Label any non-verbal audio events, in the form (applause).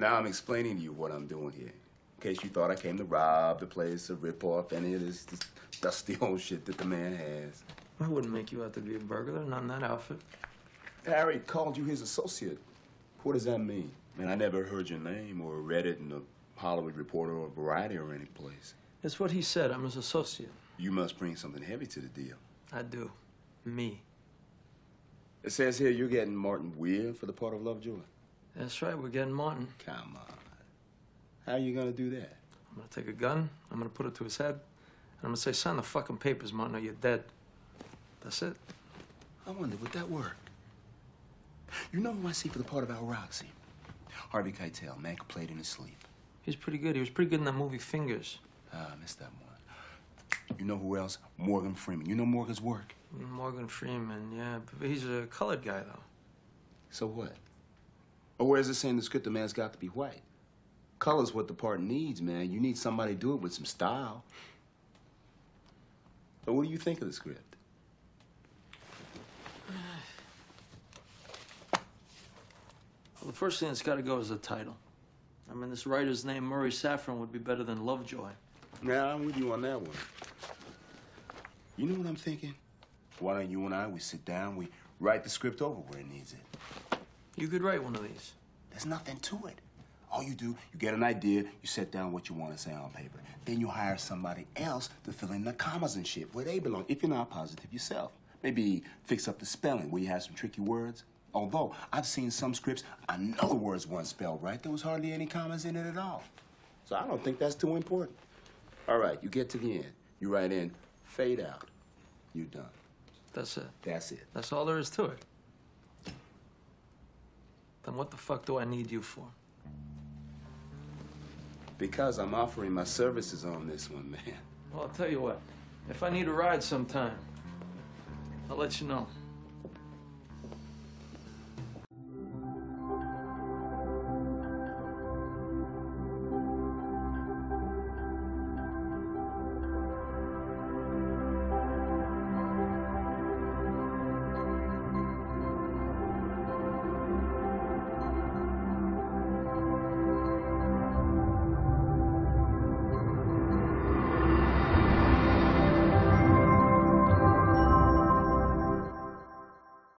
Now I'm explaining to you what I'm doing here. In case you thought I came to rob the place or rip off any of this, this dusty (laughs) old shit that the man has. I wouldn't make you out to be a burglar, not in that outfit. Harry called you his associate. What does that mean? Man, I never heard your name or read it in the Hollywood Reporter or Variety or any place. It's what he said. I'm his associate. You must bring something heavy to the deal. I do. Me. It says here you're getting Martin Weir for the part of Lovejoy. That's right. We're getting Martin. Come on. How are you gonna do that? I'm gonna take a gun. I'm gonna put it to his head. And I'm gonna say, sign the fucking papers, Martin, or you're dead. That's it. I wonder, would that work? You know who I see for the part of Al Roxy? Harvey Keitel, man who played in his sleep. He's pretty good. He was pretty good in that movie Fingers. Ah, I missed that one. You know who else? Morgan Freeman. You know Morgan's work? Morgan Freeman, yeah. But he's a colored guy, though. So what? Or where's it saying the script the man's got to be white? Color's what the part needs, man. You need somebody to do it with some style. But what do you think of the script? Well, the first thing that's got to go is the title. I mean, this writer's name, Murray Saffron, would be better than Lovejoy. Now, I'm with you on that one. You know what I'm thinking? Why don't you and I, we sit down, we write the script over where it needs it. You could write one of these. There's nothing to it. All you do, you get an idea, you set down what you want to say on paper. Then you hire somebody else to fill in the commas and shit where they belong, if you're not positive yourself. Maybe fix up the spelling where you have some tricky words. Although, I've seen some scripts, I know the words weren't spelled right. There was hardly any commas in it at all. So I don't think that's too important. All right, you get to the end. You write in, fade out. You're done. That's it. That's it. That's all there is to it. Then what the fuck do I need you for? Because I'm offering my services on this one, man. Well, I'll tell you what. If I need a ride sometime, I'll let you know.